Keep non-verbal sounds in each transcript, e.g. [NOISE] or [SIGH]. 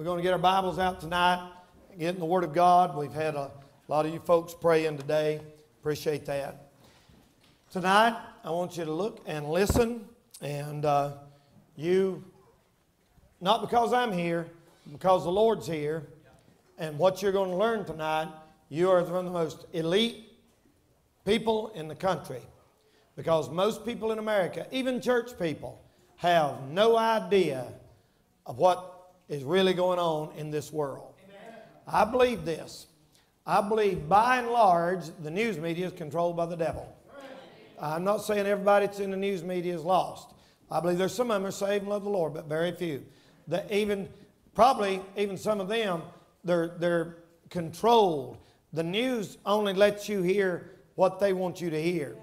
we're going to get our Bibles out tonight, get in the Word of God. We've had a lot of you folks praying today. Appreciate that. Tonight, I want you to look and listen, and uh, you, not because I'm here, because the Lord's here, and what you're going to learn tonight, you are one of the most elite people in the country. Because most people in America, even church people, have no idea of what is really going on in this world. I believe this. I believe by and large the news media is controlled by the devil. I'm not saying everybody that's in the news media is lost. I believe there's some of them are saved and love the Lord, but very few. That even probably even some of them they're they're controlled. The news only lets you hear what they want you to hear.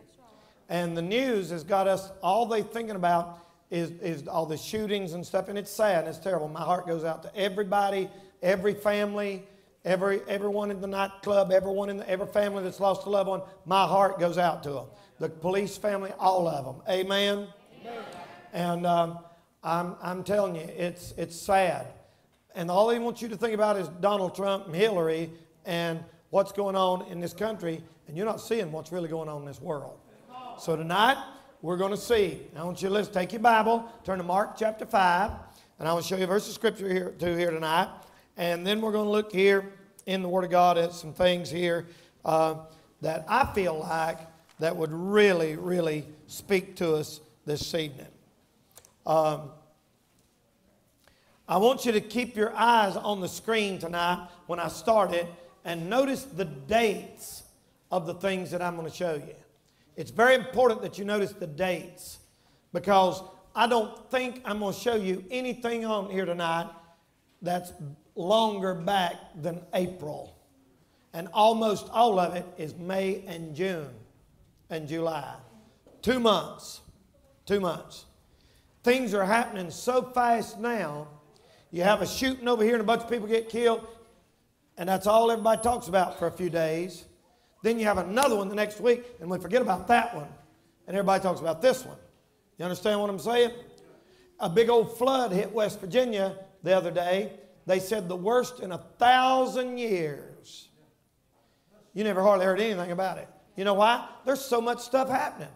And the news has got us all they thinking about is, is all the shootings and stuff, and it's sad and it's terrible. My heart goes out to everybody, every family, every everyone in the nightclub, everyone in the, every family that's lost a loved one. My heart goes out to them. The police family, all of them. Amen. Amen. And um, I'm I'm telling you, it's it's sad. And all they want you to think about is Donald Trump and Hillary and what's going on in this country, and you're not seeing what's really going on in this world. So tonight we're going to see. I want you to listen. Take your Bible, turn to Mark chapter 5, and I will show you a verse of scripture here to here tonight. And then we're going to look here in the Word of God at some things here uh, that I feel like that would really, really speak to us this evening. Um, I want you to keep your eyes on the screen tonight when I start it and notice the dates of the things that I'm going to show you. It's very important that you notice the dates because I don't think I'm going to show you anything on here tonight that's longer back than April. And almost all of it is May and June and July. Two months. Two months. Things are happening so fast now. You have a shooting over here and a bunch of people get killed, and that's all everybody talks about for a few days. Then you have another one the next week, and we forget about that one, and everybody talks about this one. You understand what I'm saying? A big old flood hit West Virginia the other day. They said the worst in a thousand years. You never hardly heard anything about it. You know why? There's so much stuff happening.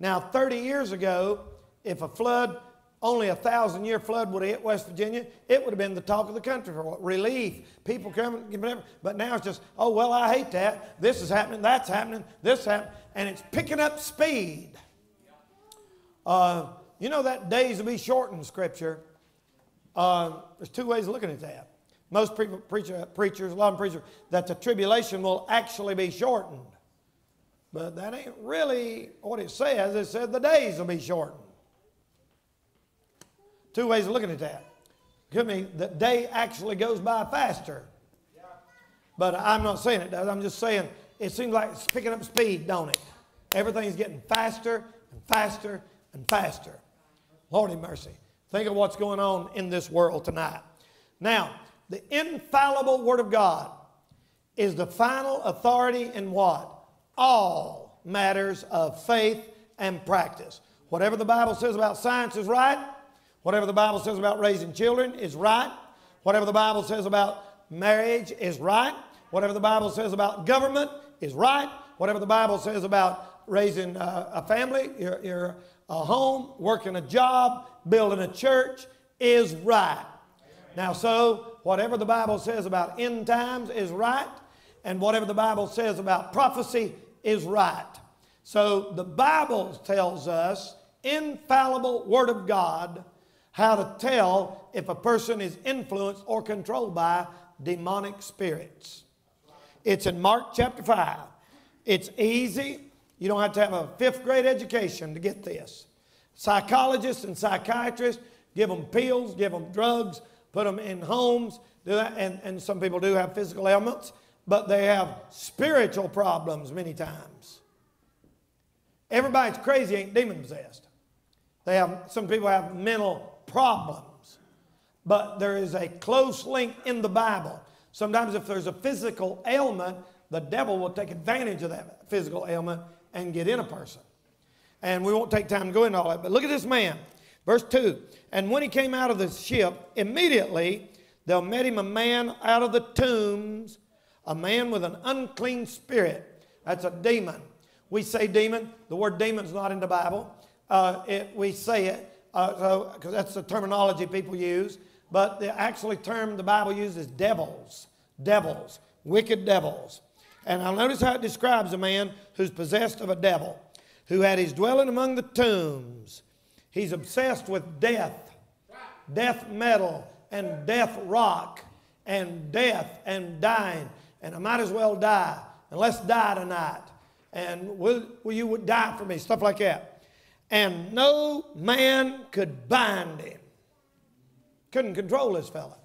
Now, 30 years ago, if a flood only a thousand year flood would have hit West Virginia, it would have been the talk of the country for relief. People coming, whatever. But now it's just, oh, well, I hate that. This is happening, that's happening, this happening. And it's picking up speed. Uh, you know that days will be shortened scripture. Uh, there's two ways of looking at that. Most people, preacher, preachers, a lot of preachers, that the tribulation will actually be shortened. But that ain't really what it says. It said the days will be shortened. Two ways of looking at that. Could mean the day actually goes by faster. But I'm not saying it does. I'm just saying it seems like it's picking up speed, don't it? Everything's getting faster and faster and faster. Lord have mercy. Think of what's going on in this world tonight. Now, the infallible Word of God is the final authority in what? All matters of faith and practice. Whatever the Bible says about science is right, Whatever the Bible says about raising children is right. Whatever the Bible says about marriage is right. Whatever the Bible says about government is right. Whatever the Bible says about raising uh, a family, your, your a home, working a job, building a church is right. Now, so whatever the Bible says about end times is right, and whatever the Bible says about prophecy is right. So the Bible tells us, infallible Word of God, how to tell if a person is influenced or controlled by demonic spirits. It's in Mark chapter 5. It's easy. You don't have to have a fifth grade education to get this. Psychologists and psychiatrists give them pills, give them drugs, put them in homes, do that. And, and some people do have physical ailments, but they have spiritual problems many times. Everybody's crazy ain't demon possessed. They have some people have mental problems. But there is a close link in the Bible. Sometimes, if there's a physical ailment, the devil will take advantage of that physical ailment and get in a person. And we won't take time to go into all that. But look at this man. Verse 2 And when he came out of the ship, immediately There met him a man out of the tombs, a man with an unclean spirit. That's a demon. We say demon. The word demon's not in the Bible. Uh, it, we say it uh, so because that's the terminology people use. But the actually term the Bible uses is devils, devils, wicked devils. And I'll notice how it describes a man who's possessed of a devil, who had his dwelling among the tombs. He's obsessed with death, death metal, and death rock, and death and dying. And I might as well die, and let's die tonight. And will, will you die for me? Stuff like that. And no man could bind him. Couldn't control this fella.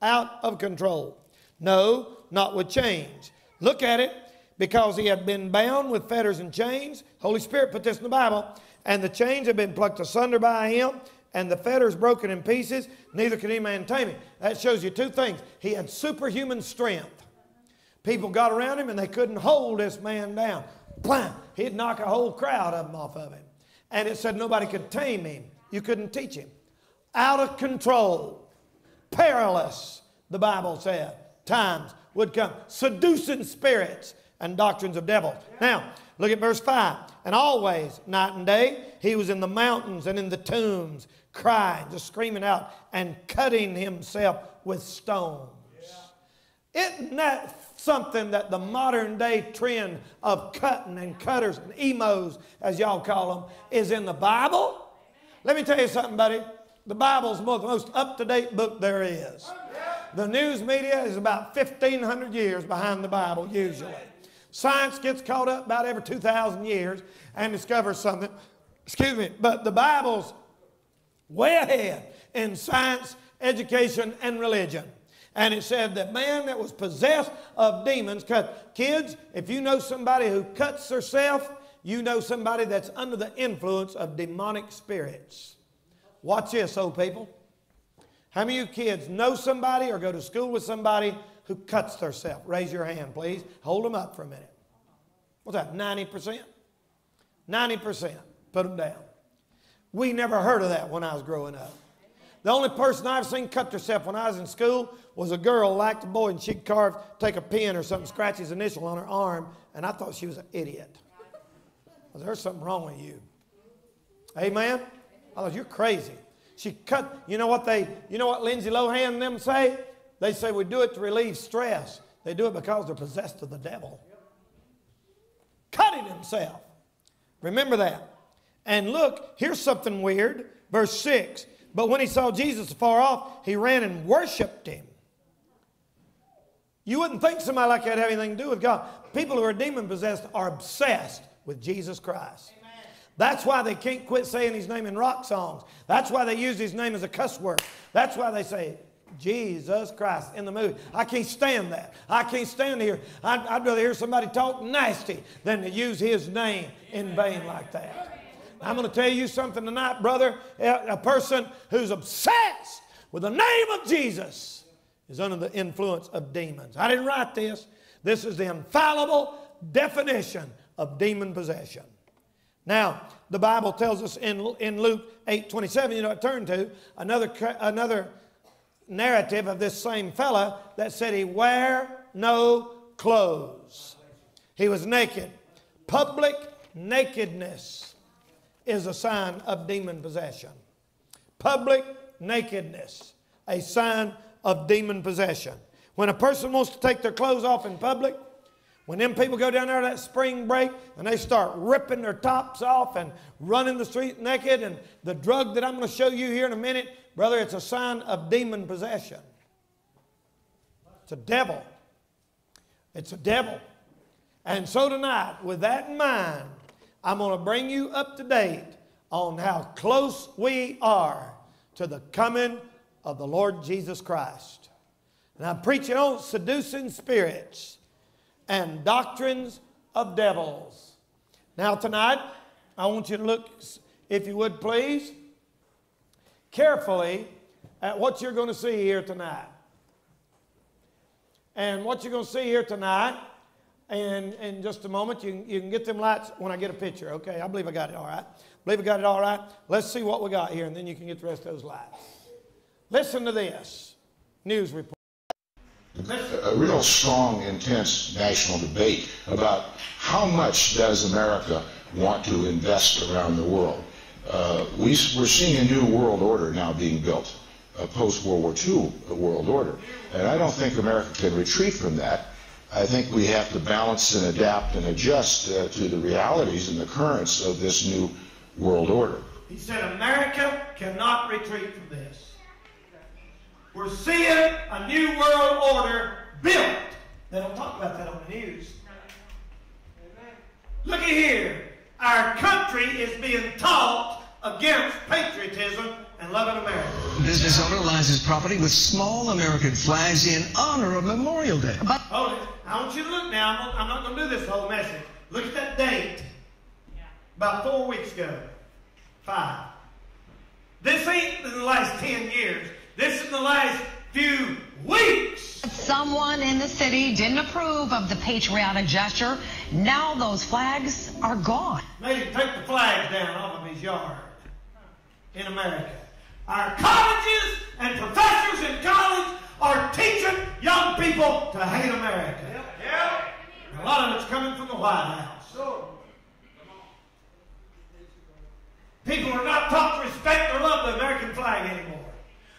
Out of control. No, not with chains. Look at it. Because he had been bound with fetters and chains. Holy Spirit put this in the Bible. And the chains had been plucked asunder by him, and the fetters broken in pieces. Neither could any man tame him. That shows you two things. He had superhuman strength. People got around him and they couldn't hold this man down. Blam! He'd knock a whole crowd of them off of him. And it said nobody could tame him. You couldn't teach him. Out of control. Perilous, the Bible said. Times would come. Seducing spirits and doctrines of devils. Now, look at verse 5. And always, night and day, he was in the mountains and in the tombs, crying, just screaming out, and cutting himself with stones. Yeah. Isn't that something that the modern day trend of cutting and cutters and emos, as y'all call them, is in the Bible? Let me tell you something, buddy. The Bible's the most up to date book there is. The news media is about 1,500 years behind the Bible, usually. Science gets caught up about every 2,000 years and discovers something. Excuse me, but the Bible's way ahead in science, education, and religion. And it said that man that was possessed of demons cut. Kids, if you know somebody who cuts herself, you know somebody that's under the influence of demonic spirits. Watch this, old people. How many of you kids know somebody or go to school with somebody who cuts themselves? Raise your hand, please. Hold them up for a minute. What's that, 90%? 90%. Put them down. We never heard of that when I was growing up. The only person I've seen cut herself when I was in school was a girl like the boy, and she'd carve, take a pen or something, scratch his initial on her arm, and I thought she was an idiot. There's something wrong with you. Amen? I thought, you're crazy. She cut, you know what they, you know what Lindsay Lohan and them say? They say we do it to relieve stress. They do it because they're possessed of the devil. Cutting himself. Remember that. And look, here's something weird. Verse 6. But when he saw Jesus afar off, he ran and worshiped him. You wouldn't think somebody like that had anything to do with God. People who are demon possessed are obsessed with Jesus Christ. That's why they can't quit saying his name in rock songs. That's why they use his name as a cuss word. That's why they say, Jesus Christ in the movie. I can't stand that. I can't stand here. I'd, I'd, rather hear somebody talk nasty than to use his name in vain like that. I'm going to tell you something tonight, brother. A person who's obsessed with the name of Jesus is under the influence of demons. I didn't write this. This is the infallible definition of demon possession. Now, the Bible tells us in, in Luke 8 27, you know, it turned to another, another narrative of this same fella that said he wear no clothes. He was naked. Public nakedness is a sign of demon possession. Public nakedness, a sign of demon possession. When a person wants to take their clothes off in public, when them people go down there that spring break and they start ripping their tops off and running the street naked, and the drug that I'm going to show you here in a minute, brother, it's a sign of demon possession. It's a devil. It's a devil. And so tonight, with that in mind, I'm going to bring you up to date on how close we are to the coming of the Lord Jesus Christ. And I'm preaching on seducing spirits and doctrines of devils. Now, tonight, I want you to look, if you would please, carefully at what you're going to see here tonight. And what you're going to see here tonight, and in just a moment, you can, you can get them lights when I get a picture, okay? I believe I got it all right. Believe I got it all right. Let's see what we got here, and then you can get the rest of those lights. Listen to this. News report. A real strong, intense national debate about how much does America want to invest around the world. Uh, we, we're seeing a new world order now being built, a post-World War II world order. And I don't think America can retreat from that. I think we have to balance and adapt and adjust uh, to the realities and the currents of this new world order. He said, America cannot retreat from this. We're seeing a new world order built. They don't talk about that on the news. Look at here. Our country is being taught against patriotism and loving America. Business owner lines his property with small American flags in honor of Memorial Day. Hold it. I want you to look now. I'm not going to do this whole message. Look at that date. About four weeks ago. Five. This ain't in the last ten years. This is in the last few weeks. Someone in the city didn't approve of the patriotic gesture. Now those flags are gone. Made him take the flags down off of his yard in America. Our colleges and professors in college are teaching young people to hate America. A lot of it's coming from the White House. People are not taught to respect or love the American flag anymore.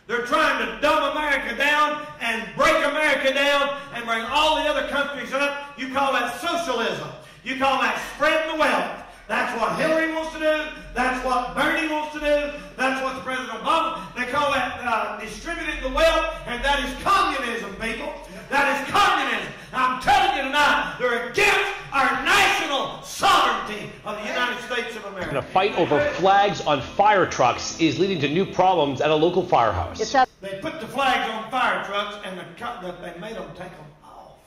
They're trying to dumb America down and break America down and bring all the other countries up. You call that socialism. You call that spreading the wealth. That's what Hillary wants to do. That's what Bernie wants to do. That's what the President Obama, they call that uh, distributing the wealth, and that is communism, people. That is communism. I'm telling you tonight, they're against our national sovereignty of the United States of America. And A fight over flags on fire trucks is leading to new problems at a local firehouse. They put the flags on fire trucks, and the, they made them take them off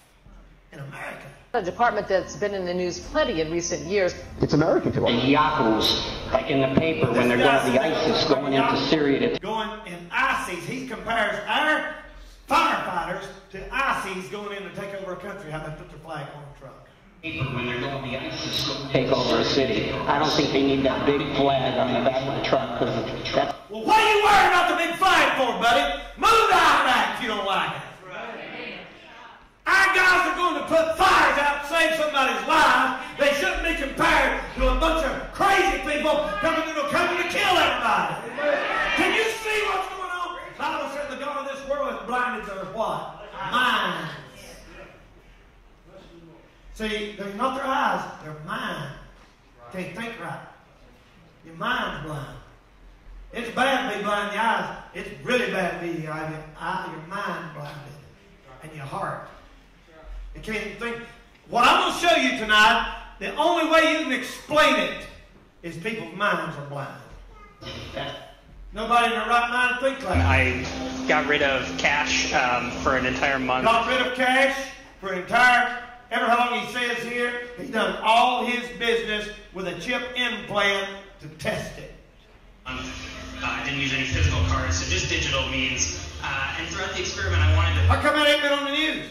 in America. A department that's been in the news plenty in recent years. It's American to us. The yahoos, like in the paper, when they're going, the ISIS going into Syria. To going in ISIS, he compares our firefighters to ISIS going in to take over a country, how they put their flag on a truck. When they're going, the ISIS going to take over a city. I don't think they need that big flag on the back of the truck because that's. Well, what are you worried about the big flag for, buddy? Move out back if you don't like it. Our guys are going to put fires out to save somebody's life. They shouldn't be compared to a bunch of crazy people coming to, coming to kill everybody. Can you see what's going on? The Bible said the God of this world has blinded their what? Minds. See, they're not their eyes, their mind. Can't think right. Your mind's blind. It's bad to be blind in the eyes. It's really bad to be uh, the eye, your mind blinded and your heart. You can't even think. What I'm going to show you tonight, the only way you can explain it is people's minds are blind. [LAUGHS] Nobody in their right mind thinks like that. I got rid of cash um, for an entire month. Got rid of cash for an entire, ever how long he says here, he's done all his business with a chip implant to test it. Um, uh, I didn't use any physical cards, so just digital means. Uh, and throughout the experiment, I wanted to. How come it ain't been on the news?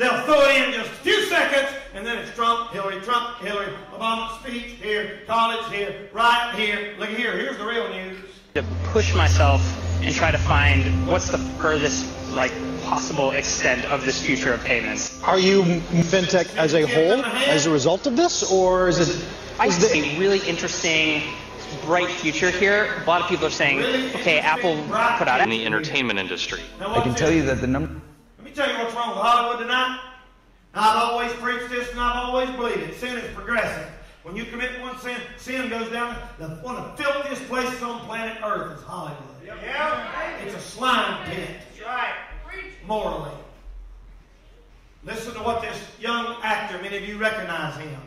They'll throw it in just a few seconds, and then it's Trump, Hillary, Trump, Hillary, Obama speech here, college here, right here. Look here, here's the real news. To push myself and try to find what's the furthest, like, possible extent of this future of payments. Are you fintech as a whole as a result of this, or is it? I see a really interesting bright future here. A lot of people are saying, okay, Apple put out in the entertainment industry. I can tell you that the number me tell you what's wrong with Hollywood tonight. I've always preached this and I've always believed it. Sin is progressive. When you commit one sin, sin goes down. The, one of the filthiest places on planet Earth is Hollywood. Yeah. It's a slime pit. That's right. Morally. Listen to what this young actor, many of you recognize him,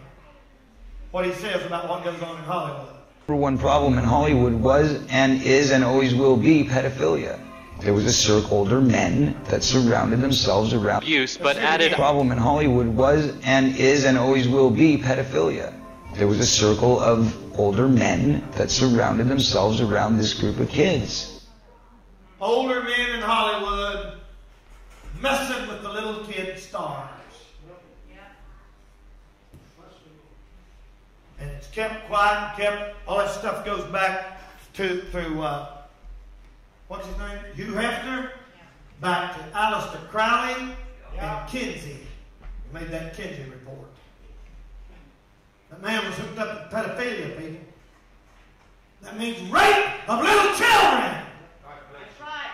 what he says about what goes on in Hollywood. Number one problem in Hollywood was and is and always will be pedophilia. There was a circle older men that surrounded themselves around abuse, but added the problem in Hollywood was and is and always will be pedophilia. There was a circle of older men that surrounded themselves around this group of kids. Older men in Hollywood messing with the little kid stars. And it's kept quiet and kept, all that stuff goes back to through uh, what's his name? Hugh Hefner. back to Aleister Crowley and Kinsey. He made that Kinsey report. That man was hooked up to pedophilia, people. That means rape of little children. That's right.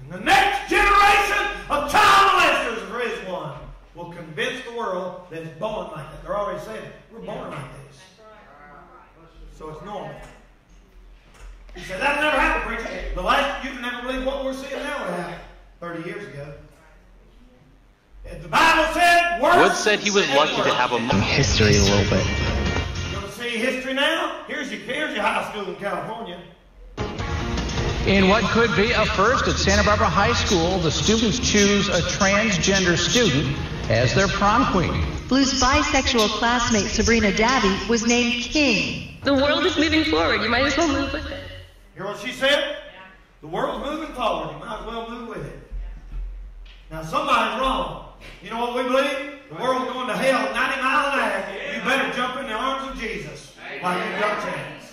And the next generation of child molesters, there is one, will convince the world that it's born like that. They're already saying it. We're born like this. So it's normal. You say, that never happened, preacher. The last, you can never believe what we're seeing now would happen 30 years ago. If the Bible said, worse Wood said he was lucky to have a history a little bit. You want to see history now? Here's your, here's your high school in California. In what could be a first at Santa Barbara High School, the students choose a transgender student as their prom queen. Blue's bisexual classmate Sabrina Dabby was named King. The world is moving forward. You might as well move with it. Hear what she said? The world's moving forward. You might as well move with it. Now, somebody's wrong. You know what we believe? The world's going to hell 90 miles an hour. You better jump in the arms of Jesus while you've got a chance.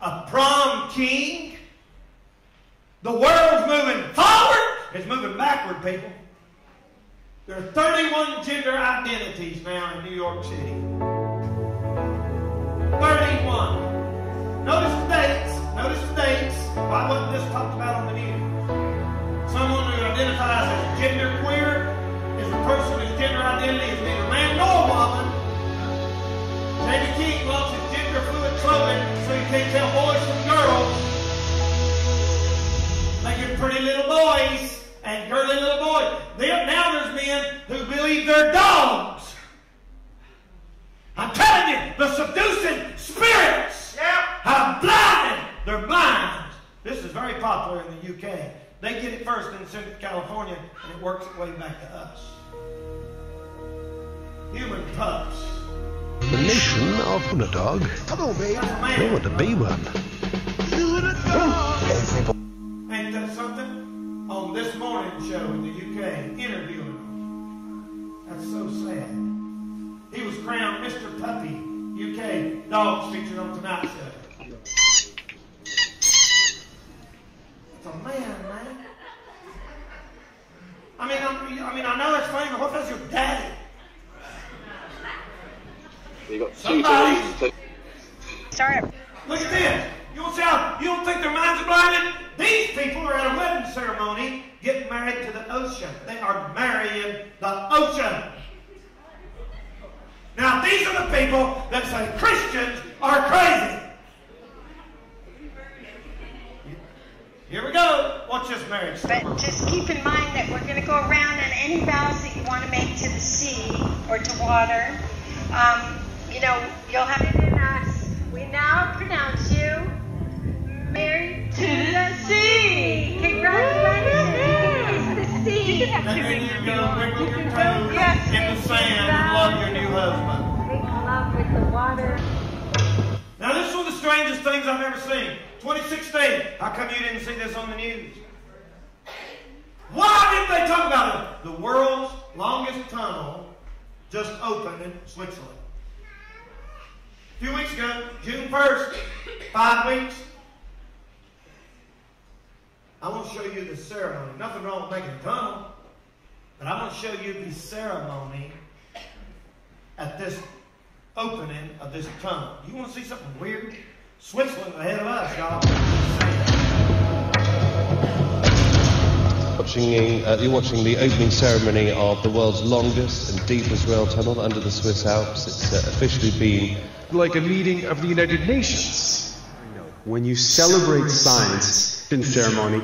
A prom king? The world's moving forward. It's moving backward, people. There are 31 gender identities now in New York City. 31. Notice the dates. Notice the dates. Why wasn't this talked about on the news? Someone who identifies as gender queer is a person whose gender identity is neither man nor woman. Jamie King loves his gender fluid clothing so you can't tell boys from girls. Making pretty little boys and girly little boys. Now there's men who believe they're dogs. I'm telling you, the seducing spirits yep. have blinded their minds. This is very popular in the UK. They get it first and send it to California, and it works its way back to us. Human pups. The nation of Underdog. Come on, babe. I want to be one. Ain't that something? On this morning show in the UK, interviewing him. That's so sad. He was crowned Mr. Puppy, UK. Dogs featured on tonight's show. It's a man, man. I mean, I'm, I mean, I know it's funny, but what does your daddy? You got two Somebody- Sorry. Look at this. You don't see how you don't think their minds are blinded? These people are at a wedding ceremony getting married to the ocean. They are marrying the ocean. Now these are the people that say Christians are crazy. Here we go. Watch this marriage. But just keep in mind that we're going to go around and any vows that you want to make to the sea or to water, um, you know, you'll have it in us. We now pronounce you married to the sea. Congratulations. The. You can have two And rings then if you you want. You can go, yes, in the sand and love your new husband. Make love with the water. Now, this is one of the strangest things I've ever seen. 2016. How come you didn't see this on the news? Why didn't they talk about it? The world's longest tunnel just opened in Switzerland. A few weeks ago, June 1st, five weeks. I want to show you the ceremony. Nothing wrong with making a tunnel, but I want to show you the ceremony at this opening of this tunnel. You want to see something weird? Switzerland ahead of us, y'all. Watching, uh, you're watching the opening ceremony of the world's longest and deepest rail tunnel under the Swiss Alps. It's uh, officially been like a meeting of the United Nations. When you celebrate science in ceremony,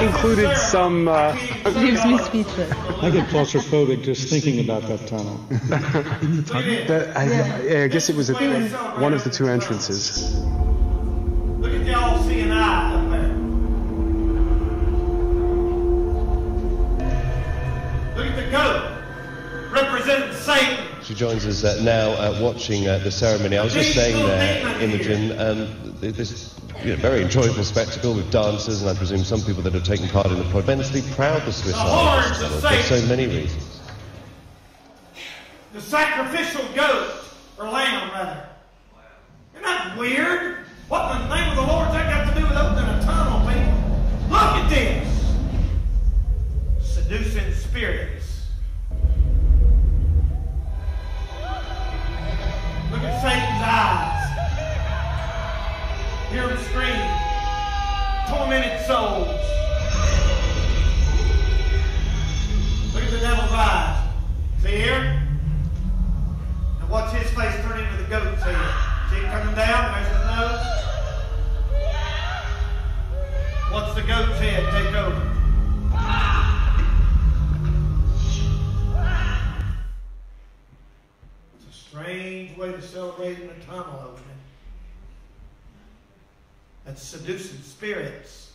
included some. Uh, Leaves me speechless. I get claustrophobic just thinking about that tunnel. that, I, I guess it was at one of the two entrances. Look at y'all seeing eye up there. Look at the goat representing Satan. She joins us uh, now uh, watching uh, the ceremony. I was just saying there, Imogen, th- this you know, very enjoyable spectacle with dancers, and I presume some people that have taken part in the pro- immensely proud the Swiss The are horns of for so many reasons. The sacrificial goat, or lamb rather. Isn't that weird? What in the name of the Lord's that got to do with opening a tunnel, people? Look at this. Seducing spirits. Look at Satan's eyes. Hear him scream. Tormented souls. Look at the devil's eyes. See here? And watch his face turn into the goat's head. See him coming down? There's his nose. Watch the goat's head take over. Strange way to celebrate in a tunnel opening. That's seducing spirits.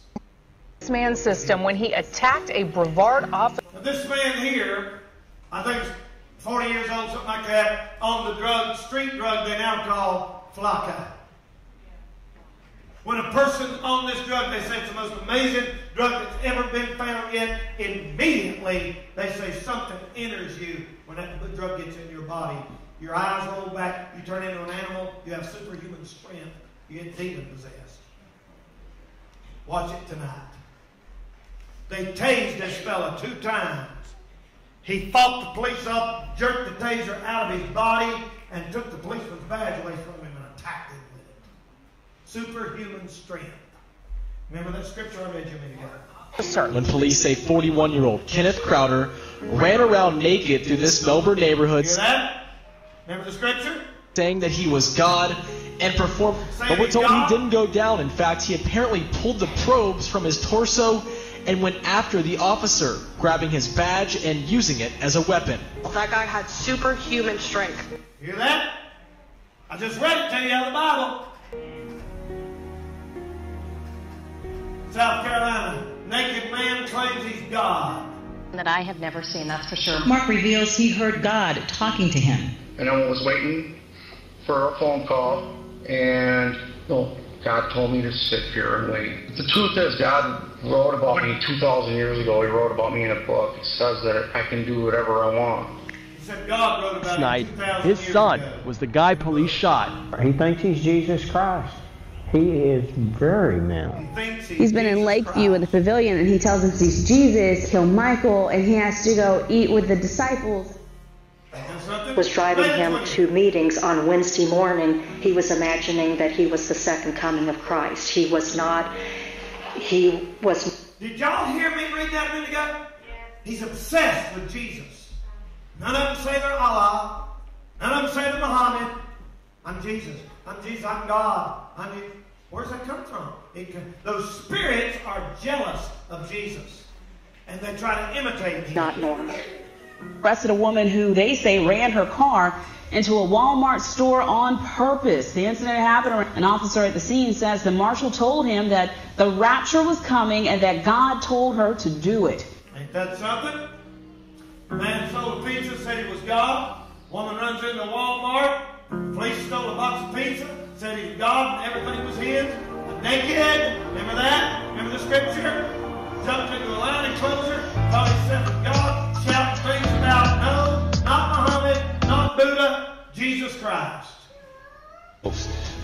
This man's system when he attacked a Brevard officer. Now, this man here, I think he's 40 years old, something like that, on the drug, street drug they now call Flakka. When a person on this drug, they say it's the most amazing drug that's ever been found yet, immediately they say something enters you when that drug gets in your body. Your eyes roll back, you turn into an animal, you have superhuman strength, you get demon possessed. Watch it tonight. They tased this fella two times. He fought the police up, jerked the taser out of his body, and took the policeman's badge away from him and attacked him with it. Superhuman strength. Remember that scripture I read you a minute ago? When police say 41 year old Kenneth Crowder ran around naked through this Melbourne neighborhood Hear that? Remember the scripture? saying that he was God and performed, but we're told he didn't go down. In fact, he apparently pulled the probes from his torso and went after the officer, grabbing his badge and using it as a weapon. Oh, that guy had superhuman strength. Hear that? I just read it to you out of the Bible. South Carolina, naked man claims he's God. That I have never seen, that's for sure. Mark reveals he heard God talking to him. And I was waiting for a phone call, and no, God told me to sit here and wait. The truth is, God wrote about me 2,000 years ago. He wrote about me in a book. It says that I can do whatever I want. He said God wrote about Last it night, his son ago. was the guy police shot. He thinks he's Jesus Christ. He is very mental. He's been in Lakeview in the pavilion and he tells us he's Jesus, kill Michael, and he has to go eat with the disciples. Was driving him to meetings on Wednesday morning, he was imagining that he was the second coming of Christ. He was not, he was Did y'all hear me read that a minute ago? He's obsessed with Jesus. None of them say they're Allah. None of them say they're Muhammad. I'm Jesus. I'm Jesus. I'm God. I'm Jesus. Where's that come from? It can, those spirits are jealous of Jesus. And they try to imitate him. not normal. Arrested a woman who they say ran her car into a Walmart store on purpose. The incident happened. An officer at the scene says the marshal told him that the rapture was coming and that God told her to do it. Ain't that something? Man sold a pizza, said it was God. Woman runs into Walmart. Police stole a box of pizza, said it was God and everything was his. The Naked, remember that? Remember the scripture? Jumped into a line enclosure, thought himself was God, shouting things about no, not Muhammad, not Buddha, Jesus Christ.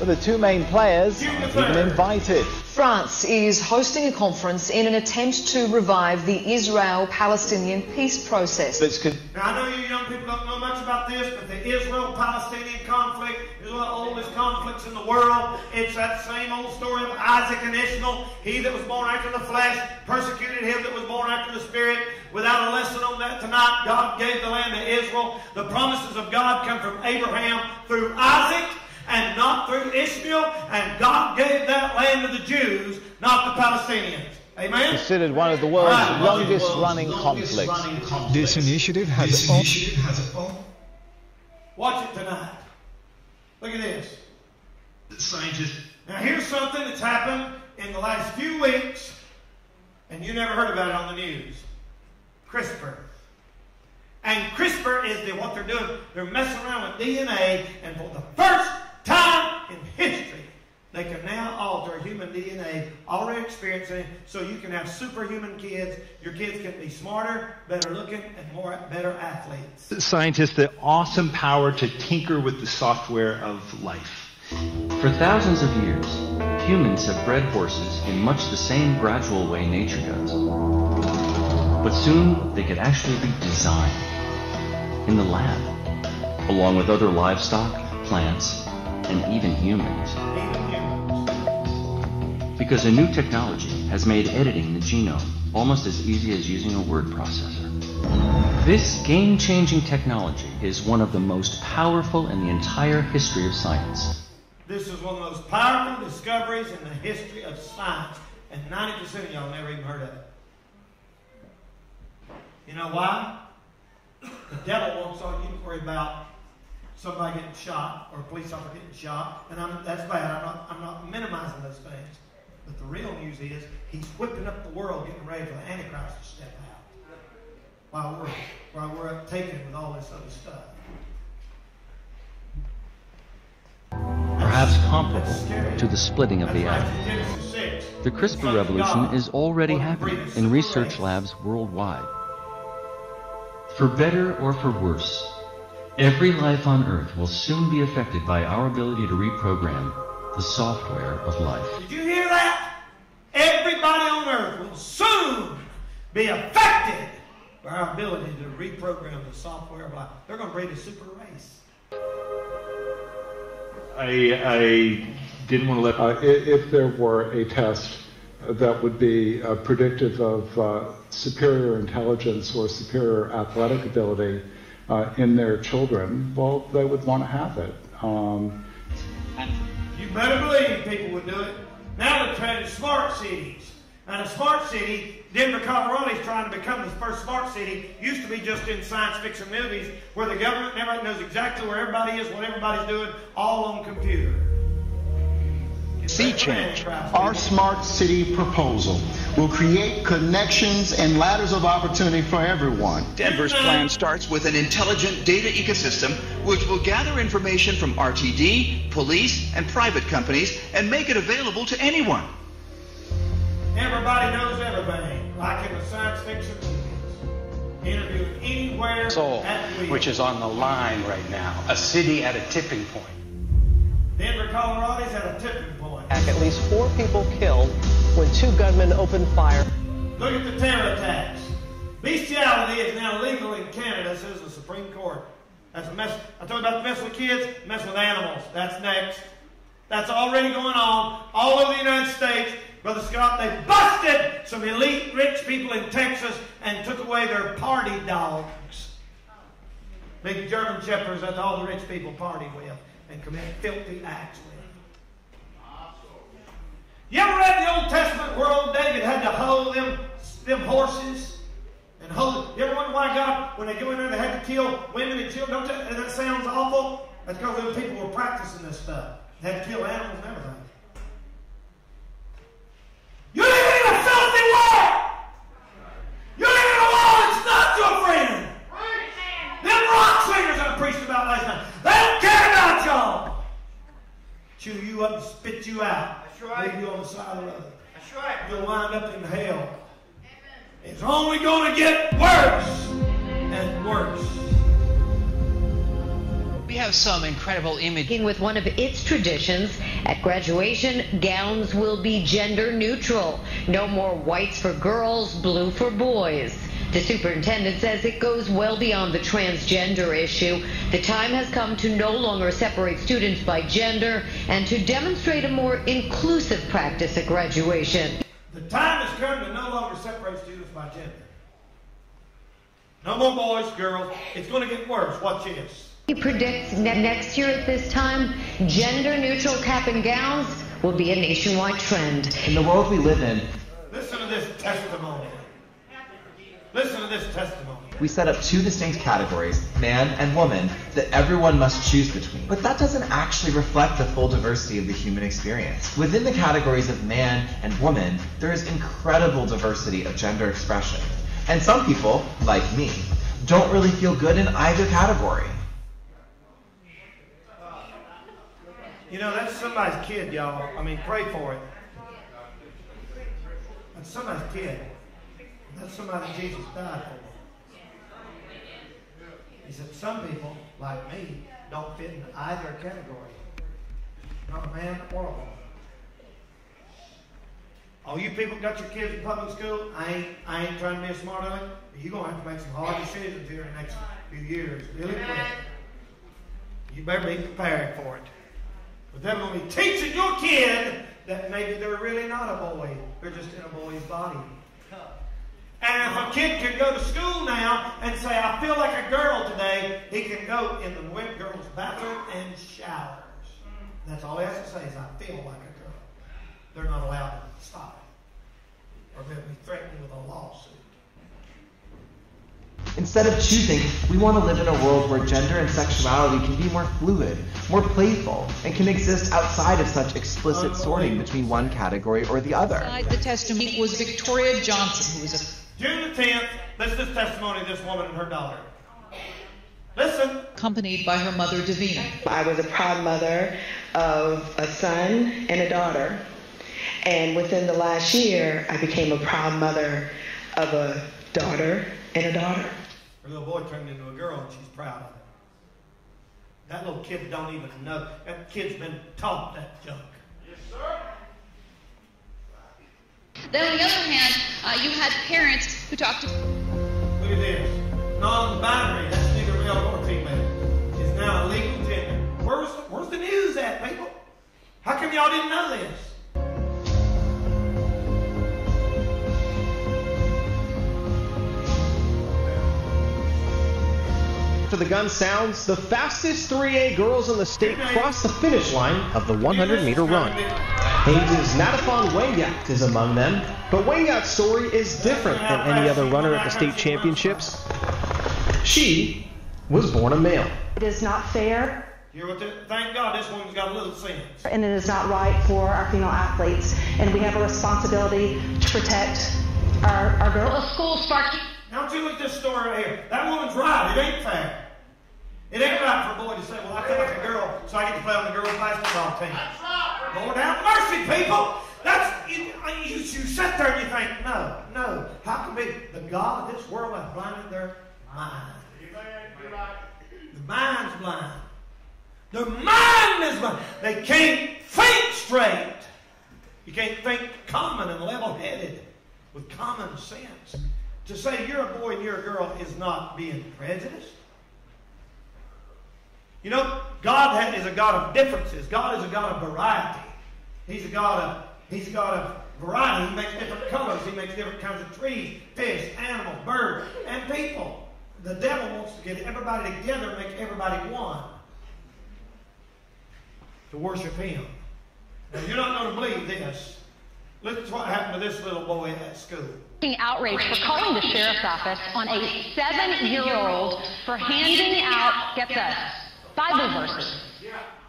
But the two main players aren't even invited. France is hosting a conference in an attempt to revive the Israel-Palestinian peace process. Now, I know you young people don't know much about this, but the Israel-Palestinian conflict is one of the oldest conflicts in the world. It's that same old story of Isaac and Ishmael. He that was born after the flesh persecuted him that was born after the spirit. Without a lesson on that tonight, God gave the land to Israel. The promises of God come from Abraham through Isaac and not through Ishmael. And God gave that land to the Jews, not the Palestinians. Amen? Considered one of the world's Right. longest running conflicts. This initiative has a all. Watch it tonight. Look at this. Scientists. Now here's something that's happened in the last few weeks, and you never heard about it on the news. CRISPR. And CRISPR is the, what they're doing. They're messing around with DNA, and for the first time in history, they can now alter human DNA, already experiencing it, so you can have superhuman kids. Your kids can be smarter, better looking, and more better athletes. Scientists, the awesome power to tinker with the software of life. For thousands of years, Humans have bred horses in much the same gradual way nature does. But soon they could actually be designed in the lab, along with other livestock, plants, and even humans. Because a new technology has made editing the genome almost as easy as using a word processor. This game changing technology is one of the most powerful in the entire history of science. This is one of the most powerful discoveries in the history of science, and 90% of y'all never even heard of it. You know why? The devil wants all you to worry about somebody getting shot or a police officer getting shot, and I'm, that's bad. I'm not, I'm not minimizing those things. But the real news is he's whipping up the world, getting ready for the Antichrist to step out while we're, while we're taken with all this other stuff. Perhaps comparable to the splitting of the atom. The CRISPR revolution is already happening in research labs worldwide. For better or for worse, every life on Earth will soon be affected by our ability to reprogram the software of life. Did you hear that? Everybody on Earth will soon be affected by our ability to reprogram the software of life. They're going to breed a super race. I, I didn't want to let. Uh, if there were a test that would be uh, predictive of uh, superior intelligence or superior athletic ability uh, in their children, well, they would want to have it. Um, you better believe people would do it. Now they're trying to smart cities. And a smart city, Denver, Colorado is trying to become the first smart city. Used to be just in science fiction movies where the government never knows exactly where everybody is, what everybody's doing, all on computer. Sea Change, our smart city proposal, will create connections and ladders of opportunity for everyone. Denver's plan starts with an intelligent data ecosystem which will gather information from RTD, police, and private companies and make it available to anyone. Everybody knows everything, like in the science fiction movies. Interview anywhere Soul, which is on the line right now. A city at a tipping point. Denver, Colorado's at a tipping point. At least four people killed when two gunmen opened fire. Look at the terror attacks. Bestiality is now legal in Canada, says the Supreme Court. That's a mess. I told you about the mess with kids, mess with animals. That's next. That's already going on all over the United States. Brother Scott, they busted some elite rich people in Texas and took away their party dogs. Big German shepherds that all the rich people party with and commit filthy acts with. You ever read the Old Testament where old David had to hold them, them horses? And hold, you ever wonder why God, when they go in there, they had to kill women and children? Don't that, that sounds awful? That's because those people were practicing this stuff. They had to kill animals and everything. You're living in a filthy world! You're living in a world that's not your friend! Them rock singers I preached about last night, they don't care about y'all! Chew you up and spit you out. That's right. Leave you on the side of the road. That's right. You'll wind up in hell. It's only going to get worse and worse. We have some incredible images. With one of its traditions, at graduation, gowns will be gender neutral. No more whites for girls, blue for boys. The superintendent says it goes well beyond the transgender issue. The time has come to no longer separate students by gender and to demonstrate a more inclusive practice at graduation. The time has come to no longer separate students by gender. No more boys, girls. It's going to get worse. Watch this. He predicts ne- next year at this time, gender neutral cap and gowns will be a nationwide trend. In the world we live in, listen to this testimony. Listen to this testimony. We set up two distinct categories, man and woman, that everyone must choose between. But that doesn't actually reflect the full diversity of the human experience. Within the categories of man and woman, there is incredible diversity of gender expression. And some people, like me, don't really feel good in either category. You know, that's somebody's kid, y'all. I mean, pray for it. That's somebody's kid. That's somebody Jesus died for. He said, some people, like me, don't fit in either category. Not a man or a woman. All you people got your kids in public school, I ain't, I ain't trying to be a smart aleck, you're going to have to make some hard decisions here in the next few years, really quick. You better be prepared for it. But they're going to be teaching your kid that maybe they're really not a boy. They're just in a boy's body. And if a kid can go to school now and say, I feel like a girl today, he can go in the girl's bathroom and showers. That's all he has to say is, I feel like a girl. They're not allowed to stop it. Or they'll be threatened with a lawsuit. Instead of choosing, we want to live in a world where gender and sexuality can be more fluid, more playful, and can exist outside of such explicit sorting between one category or the other. The testimony was Victoria Johnson, who was a June the 10th, this is this testimony of this woman and her daughter. Listen. accompanied by her mother, Davina. I was a proud mother of a son and a daughter. And within the last year, I became a proud mother of a daughter and a daughter. Her little boy turned into a girl and she's proud of it. That little kid don't even know. That kid's been taught that junk. Yes, sir. Then on the other hand, uh, you had parents who talked to. Look at this. Non-binary, that's neither male nor female, is now a legal gender. Where's the, where's the news at, people? How come y'all didn't know this? After the gun sounds, the fastest 3A girls in the state cross the finish line of the 100 meter run. Haines' Nattaphon Wangyot is among them, but Wangyot's story is different than any other runner at the state championships. She was born a male. It is not fair. Hear what thank God this woman's got a little sense. And it is not right for our female athletes. And we have a responsibility to protect our, our girls. A school sparked. Now, don't you look at this story right here. That woman's right. It ain't fair. It ain't right for a boy to say, well, I feel like a girl, so I get to play on the girls' basketball team. Lord have mercy, people. That's you, you, you sit there and you think, no, no. How can be the God of this world has blinded their mind? The mind's blind. Their mind is blind. They can't think straight. You can't think common and level-headed with common sense. To say you're a boy and you're a girl is not being prejudiced. You know, God is a God of differences. God is a God of variety. He's a God of He's a God of variety. He makes different colors. He makes different kinds of trees, fish, animals, birds, and people. The devil wants to get everybody together make everybody one to worship Him. Now, you're not going to believe this. Look at what happened to this little boy at school. Outrage for calling the sheriff's office on a seven-year-old for handing out, get this, Bible verses.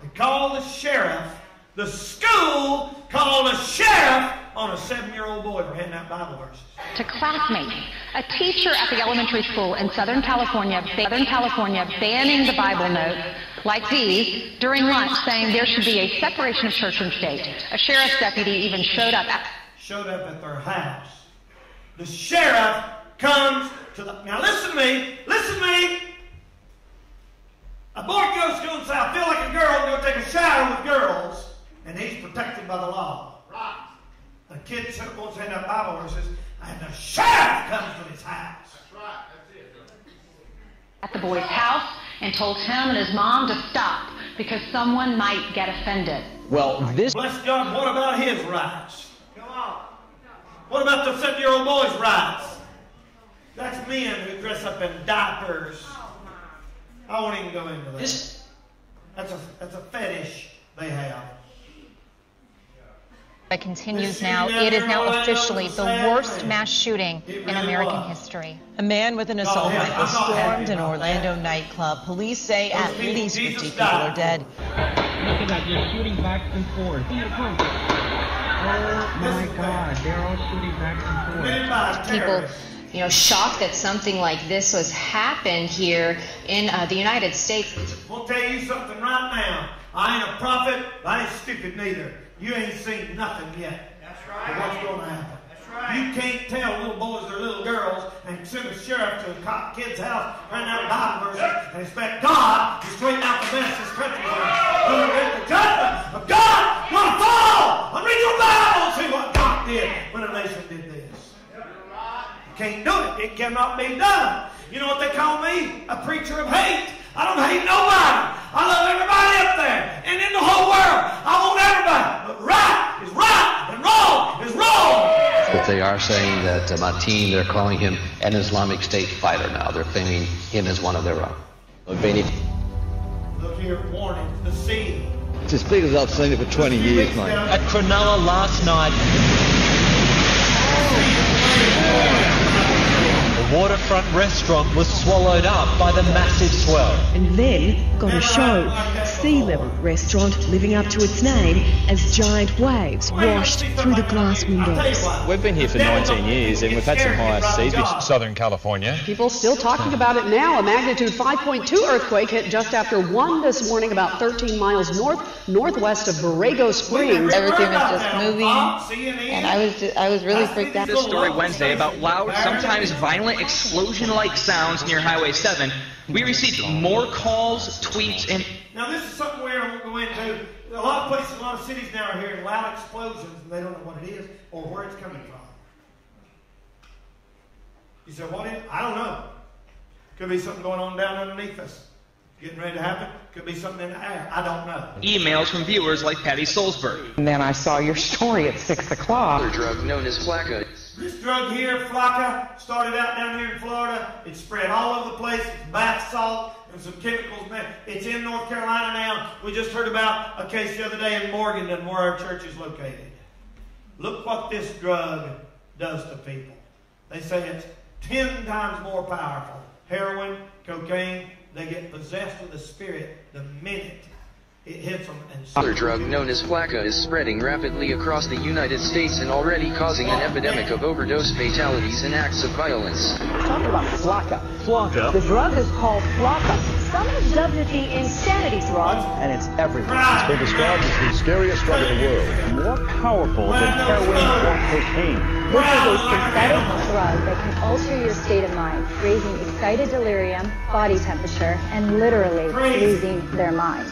They called the sheriff. The school called a sheriff on a seven-year-old boy for handing out Bible verses. To classmates, a teacher at the elementary school in Southern California, Southern California, banning the Bible note like these during lunch, saying there should be a separation of church and state. A sheriff's deputy even showed up. At- showed up at their house. The sheriff comes to the. Now listen to me. Listen to me. A boy goes to school and says, I feel like a girl, and go take a shower with girls, and he's protected by the law. Right. A kid wants to hand out Bible verses, and the sheriff comes to his house. That's right. That's it. At the boy's house and told him and his mom to stop because someone might get offended. Well, this. Bless God, what about his rights? Come on. What about the seven year old boy's rights? That's men who dress up in diapers. Oh, I won't even go into that. That's a, that's a fetish they have. It continues now. It is now officially the worst mass shooting in American history. A man with an assault rifle stormed an Orlando nightclub. Police say at least 50 people are dead. Look at that, they're shooting back and forth. Oh my God, they're all shooting back and forth. People you know, shocked that something like this was happened here in uh, the United States. I'll tell you something right now. I ain't a prophet, I ain't stupid neither. You ain't seen nothing yet. That's right. What's going to happen? That's right. You can't tell little boys or little girls and send a sheriff to a cop kid's house, run out Bible verses, and expect God to straighten out the mess this country's in. The judgment of God will fall. I read your Bible and see what God did when a nation did this. You can't do it. It cannot be done. You know what they call me? A preacher of hate. I don't hate nobody. I love everybody up there and in the whole world. I want everybody. But right is right and wrong is wrong. But they are saying that uh, Mateen, they're calling him an Islamic State fighter now. They're claiming him as one of their own. Look here, warning, the sea. It's as big as I've seen it for 20 years, mate. At Cronulla last night, the waterfront restaurant was swallowed up by the massive swell. And then got a show. Sea level restaurant living up to its name as giant waves washed through the glass windows. We've been here for 19 years and we've had some higher seas in Southern California. People still talking about it now. A magnitude 5.2 earthquake hit just after 1 this morning, about 13 miles north northwest of Borrego Springs. Everything was just moving, and I was just, I was really freaked out. This story Wednesday about loud, sometimes violent explosion-like sounds near Highway 7. We received more calls, tweets, and Now, this is something where I won't go into. A lot of places, a lot of cities now are hearing loud explosions and they don't know what it is or where it's coming from. You say, what is I don't know. Could be something going on down underneath us. Getting ready to happen. Could be something in the air. I don't know. emails from viewers like Patty Solsberg. And then I saw your story at 6 o'clock. Another drug known as Flakka. This drug here, Flakka, started out down here in Florida. It spread all over the place. It's bath salt and some chemicals. Man, it's in North Carolina now. We just heard about a case the other day in Morganton where our church is located. Look what this drug does to people. They say it's ten times more powerful. Heroin, cocaine, they get possessed with the spirit the minute it hits them. Another drug known as Flakka is spreading rapidly across the United States and already causing an epidemic of overdose fatalities and acts of violence. Talking about Flakka. Flakka? The drug is called Flakka. Some have dubbed it the insanity drug. And it's everywhere. It's been described as the scariest drug in the world. More powerful than heroin or cocaine. This is a synthetic drug that can alter your state of mind, raising excited delirium, body temperature, and literally losing their mind.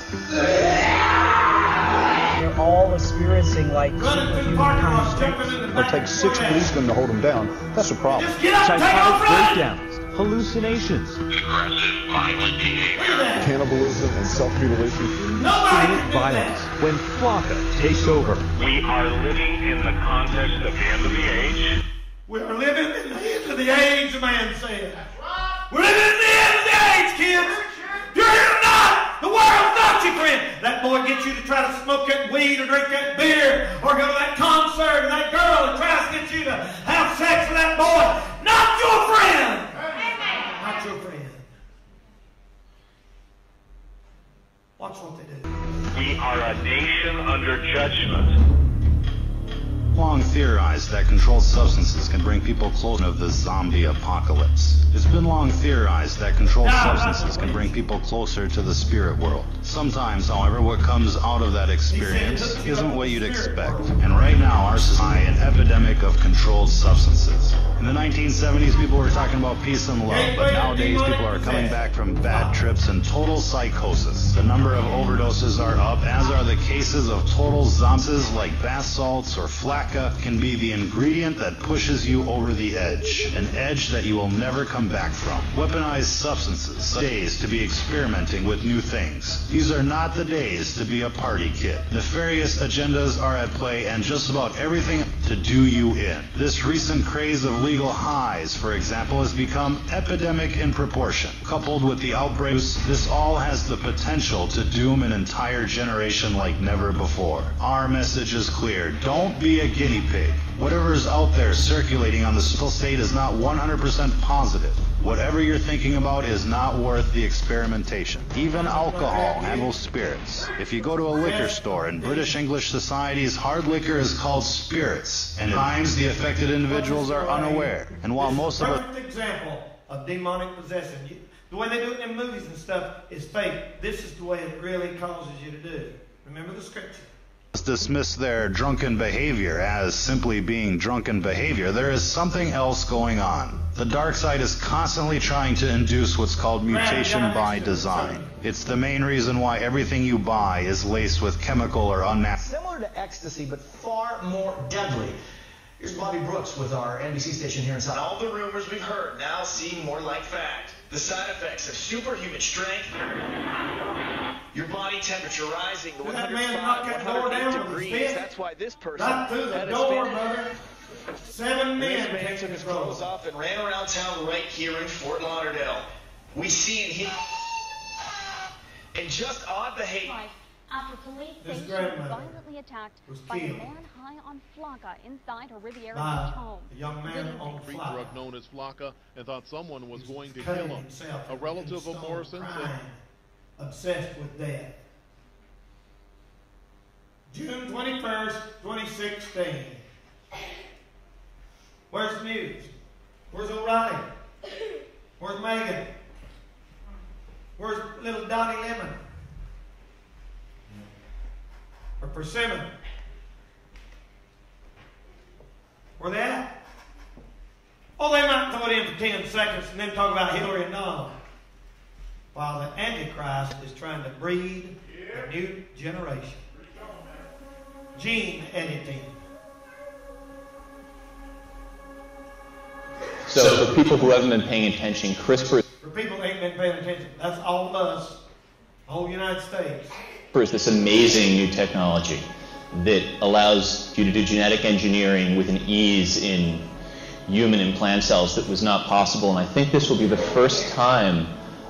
They're all experiencing like superhuman kind of strength. It takes six policemen to hold them down. That's a problem. Psychotic breakdowns, hallucinations, aggressive, violent behavior, Cannibalism and self-mutilation. street violence. When Flakka takes over, We are living in the context of the end of the age. We are living in the end of the age, a man said. We're living in the end of the age, kids. You're here not. The world's not your friend. That boy gets you to try to smoke that weed or drink that beer or go to that concert and that girl that tries to get you to have sex with that boy. Not your friend. Not your friend. Watch what they do. We are a nation under judgment. Long theorized that controlled substances can bring people closer to the zombie apocalypse. It's been long theorized that controlled substances can bring people closer to the spirit world. Sometimes, however, what comes out of that experience isn't what you'd expect. And right now, our society an epidemic of controlled substances. In the 1970s, people were talking about peace and love, but nowadays people are coming back from bad trips and total psychosis. The number of overdoses are up, as are the cases of total zombies like bath salts or flakka can be the ingredient that pushes you over the edge. An edge that you will never come back from. Weaponized substances, days to be experimenting with new things. These are not the days to be a party kid. Nefarious agendas are at play and just about everything to do you in. This recent craze of legal highs, for example, has become epidemic in proportion. Coupled with the outbreaks, this all has the potential to doom an entire generation like never before. Our message is clear. Don't be a guinea pig. Whatever is out there circulating on the state is not 100% positive. Whatever you're thinking about is not worth the experimentation. Even alcohol handles spirits. If you go to a liquor store in British English societies, hard liquor is called spirits, and at times the affected individuals are unaware. And while most of us Perfect example of demonic possession. You, the way they do it in movies and stuff is fake. This is the way it really causes you to do. Remember the scripture. Dismiss their drunken behavior as simply being drunken behavior, there is something else going on. The dark side is constantly trying to induce what's called mutation by design. It's the main reason why everything you buy is laced with chemical or unnatural. Similar to ecstasy, but far more deadly. Here's Bobby Brooks with our NBC station here in South. All the rumors we've heard now seem more like fact. The side effects of superhuman strength, your body temperature rising to that man knock that door 105, down 108 with degrees. That's why this person Right through the door, fist- brother. Seven men man taking took his control. clothes off and ran around town right here in Fort Lauderdale. We see and hear. And just odd behavior. After police This say she was violently attacked was by a man high on Flakka inside her Riviera Beach home. a young man on Street fly. drug known as Flocka and thought someone was going to kill him. A relative of stoned, Morrison's said obsessed with death. June 21st, 2016. Where's the news? Where's O'Reilly? Where's Megyn? Where's little Donnie Lemon? Or Persimmon? Where they at? Oh, they might throw it in for 10 seconds and then talk about Hillary and Donald. While the Antichrist is trying to breed a new generation. Gene editing. So, for people who haven't been paying attention, CRISPR For people that ain't been paying attention, that's all of us, the whole United States. Is this amazing new technology that allows you to do genetic engineering with an ease in human and plant cells that was not possible. And I think this will be the first time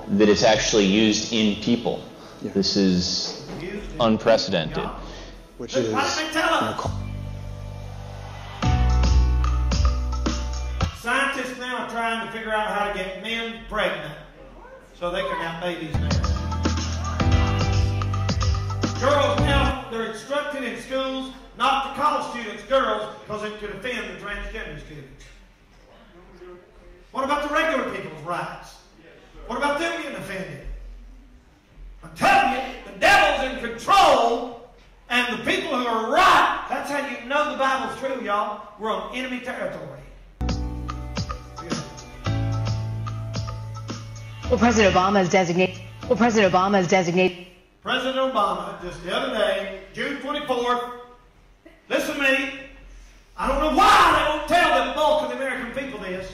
that it's actually used in people. This is unprecedented. Which is. Why didn't they tell us? Scientists now are trying to figure out how to get men pregnant so they can have babies now. Girls now, they're instructed in schools not to call students girls because it could offend the transgender students. What about the regular people's rights? What about them getting offended? I'm telling you, the devil's in control, and the people who are right, that's how you know the Bible's true, y'all. We're on enemy territory. Well, President Obama has designated. Well, President Obama has designated. President Obama, just the other day, June 24th, listen to me. I don't know why they won't tell the bulk of the American people this.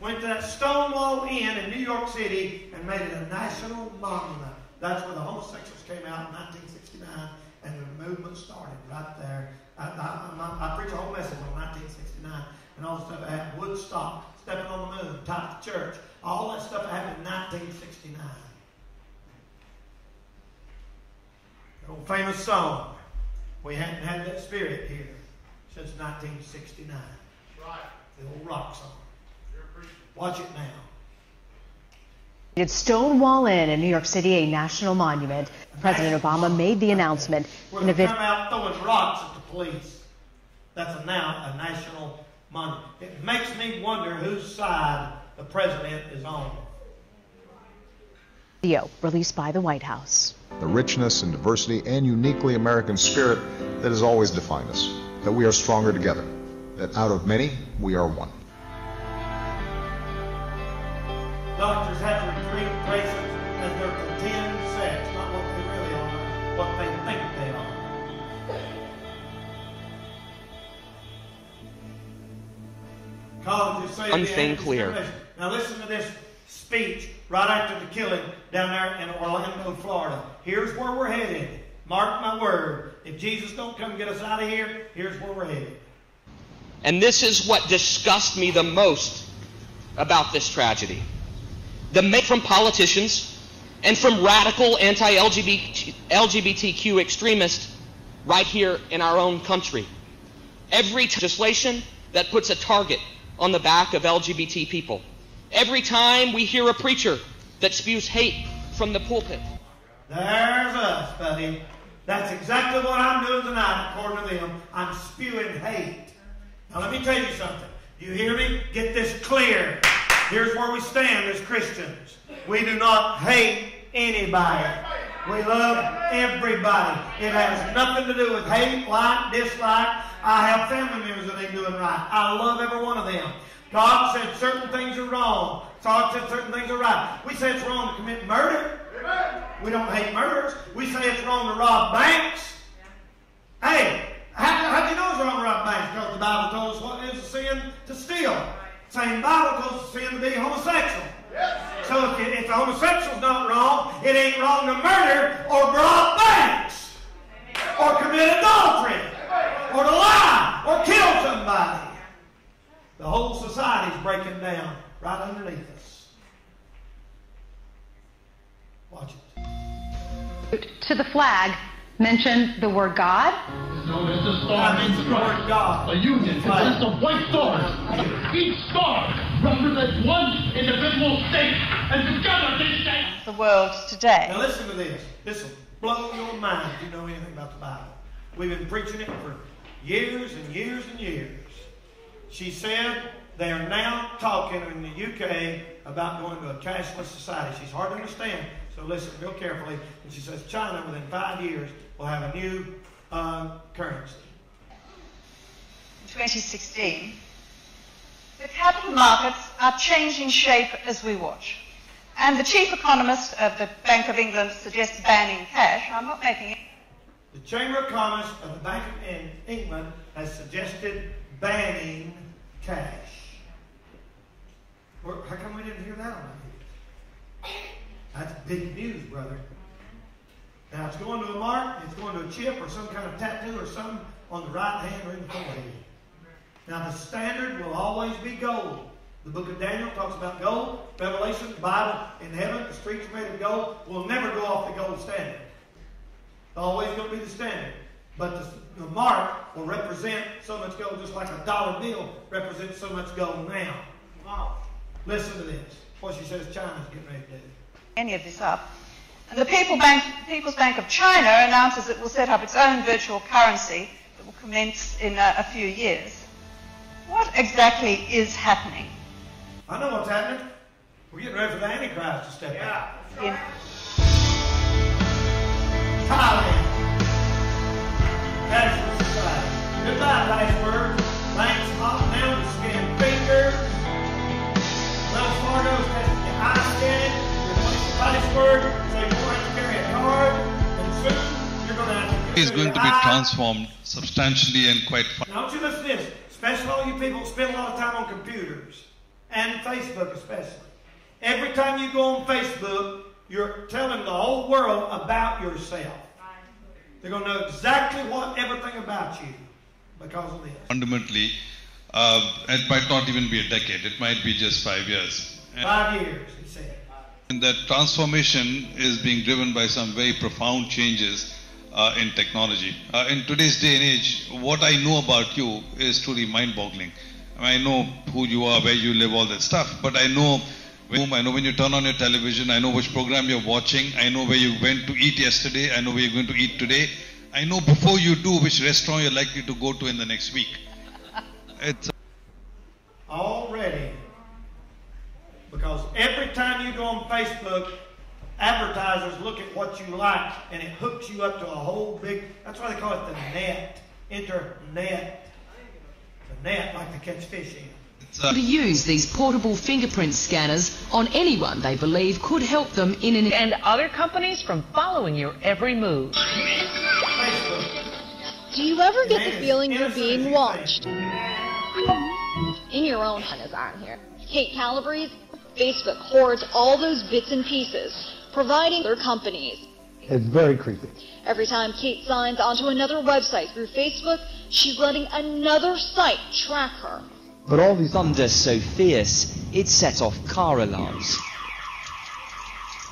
Went to that Stonewall Inn in New York City and made it a national monument. That's where the homosexuals came out in 1969 and the movement started right there. I, I, I, I preach a whole message on 1969 and all the stuff that happened. Woodstock, stepping on the moon, top of the church. All that stuff happened in 1969. The old famous song. We hadn't had that spirit here since 1969. Right. The old rock song. Watch it now. At Stonewall Inn in New York City, a national monument. President Obama made the announcement Where in they a come out throwing rocks at the police. That's a now a national monument. It makes me wonder whose side the president is on. video released by the White House. The richness and diversity and uniquely American spirit that has always defined us. That we are stronger together. That out of many, we are one. Doctors have to treat patients as their pretend sex, not what they really are, what they think they are. Colleges say Unthing the clear. Now listen to this speech right after the killing down there in Orlando, Florida. Here's where we're headed. Mark my word. If Jesus don't come get us out of here, here's where we're headed. And this is what disgusts me the most about this tragedy. The make from politicians and from radical anti-LGBTQ extremists right here in our own country. Every legislation that puts a target on the back of LGBT people. Every time we hear a preacher that spews hate from the pulpit. There's us, buddy. That's exactly what I'm doing tonight, according to them. I'm spewing hate. Now, let me tell you something. You hear me? Get this clear. Here's where we stand as Christians. We do not hate anybody. We love everybody. It has nothing to do with hate, like, dislike. I have family members that ain't doing right. I love every one of them. God said certain things are wrong. God said certain things are right. We say it's wrong to commit murder. We don't hate murders. We say it's wrong to rob banks. Hey, How, how do you know it's wrong to rob banks? Because the Bible told us what it is a sin to steal. Same Bible calls it a sin to be homosexual. So if, you, if the homosexual's not wrong, it ain't wrong to murder or rob banks or commit adultery or to lie or kill somebody. The whole society's breaking down right underneath us. Watch it. To the flag, mention the word God. No, it's a star. That means the word God. A union consists of white stars. Each star represents one individual state, and together they stand. The world today. Now listen to this. This will blow your mind if you know anything about the Bible. We've been preaching it for years and years and years. She said they are now talking in the UK about going to a cashless society. She's hard to understand, so listen real carefully. And she says China, within five years, will have a new uh, currency. In 2016, the capital markets are changing shape as we watch. And the chief economist of the Bank of England suggests banning cash. I'm not making it. The Chamber of Commerce of the Bank of England has suggested banning cash. How come we didn't hear that one? That's big news, brother. Now it's going to a mark, it's going to a chip or some kind of tattoo or something on the right hand or in the forehead. Now the standard will always be gold. The book of Daniel talks about gold. Revelation, the Bible, in heaven, the streets are made of gold. Will never go off the gold standard. It's always going to be the standard. But the, the mark will represent so much gold, just like a dollar bill represents so much gold now. Wow. Listen to this. What she says China's getting ready to do. Any of this up. And the People Bank, People's Bank of China announces it will set up its own virtual currency that will commence in a, a few years. What exactly is happening? I know what's happening. We're getting ready for the Antichrist to step yeah. out. In Thailand. Cashless society. Goodbye, Iceberg. Banks hopping down to scan fingers. Wells Fargo's testing your eye scanning. Your Iceberg, so you don't have to carry a card. And soon, you're going to have to is going to be transformed substantially and quite fast. Now, don't you listen to this, especially all you people who spend a lot of time on computers and Facebook, especially. Every time you go on Facebook, you're telling the whole world about yourself. They're going to know exactly what everything about you because of this. Fundamentally, uh, it might not even be a decade. It might be just five years. Five years, he said. And that transformation is being driven by some very profound changes uh, in technology. Uh, in today's day and age, what I know about you is truly mind-boggling. I, mean, I know who you are, where you live, all that stuff, but I know whom, I know when you turn on your television, I know which program you're watching, I know where you went to eat yesterday, I know where you're going to eat today. I know before you do which restaurant you're likely to go to in the next week. It's already because every time you go on Facebook, advertisers look at what you like and it hooks you up to a whole big that's why they call it the net. Internet. The net like to catch fish in. To use these portable fingerprint scanners on anyone they believe could help them in an and other companies from following your every move. Do you ever get the feeling you're being watched? In your own hunters aren't here. Kate Calabrese, Facebook hoards all those bits and pieces, providing their companies. It's very creepy. Every time Kate signs onto another website through Facebook, she's letting another site track her. But all these thunder so fierce, it set off car alarms.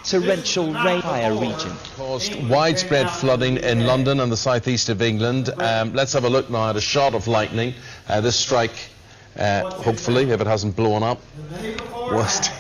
Torrential rain fire region. Caused widespread flooding in London and the southeast of England. Um, let's have a look now at a shot of lightning. Uh, this strike, uh, hopefully, if it hasn't blown up, worst.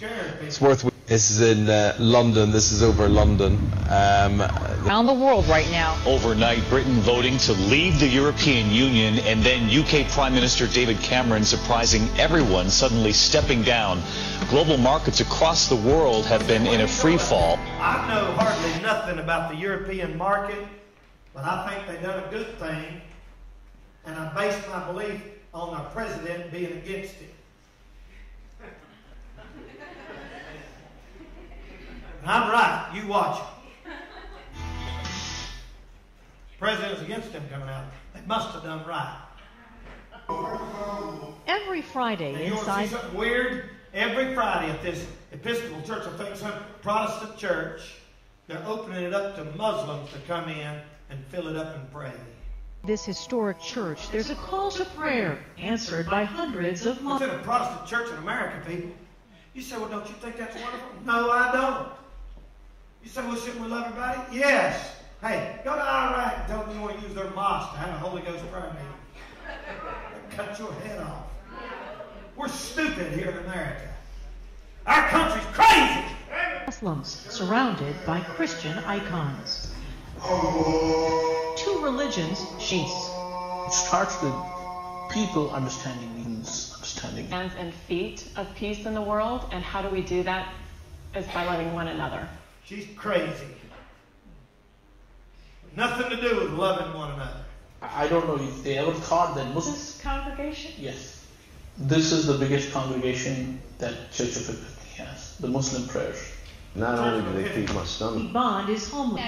[LAUGHS] it's worth. This is in uh, London. This is over London. Um, Around the world right now. Overnight, Britain voting to leave the European Union, and then UK Prime Minister David Cameron surprising everyone, suddenly stepping down. Global markets across the world have been in a free fall. I know hardly nothing about the European market, but I think they've done a good thing, and I base my belief on our president being against it. I'm right. You watch it. President's against them coming out. They must have done right. Every Friday And you want to inside see something weird? Every Friday at this Episcopal church, I think some Protestant church, they're opening it up to Muslims to come in and fill it up and pray. this historic church, there's a call to prayer answered by hundreds of It's in Muslims. a Protestant church in America, people. You say, well, don't you think that's wonderful? No, I don't. You say, well, shouldn't we love everybody? Yes. Hey, go to Iraq and tell them you want to use their mosque to have a Holy Ghost prayer meeting. Cut your head off. We're stupid here in America. Our country's crazy. Muslims surrounded by Christian icons. Two religions, Shiites. It starts with people understanding means understanding. hands and feet of peace in the world, and how do we do that? Is by loving one another. She's crazy. Nothing to do with loving one another. I don't know if they ever thought that Muslims. This congregation? Yes. This is the biggest congregation that Church of Epiphany has, the Muslim prayers. Not only do they feed my stomach, Bond is homeless.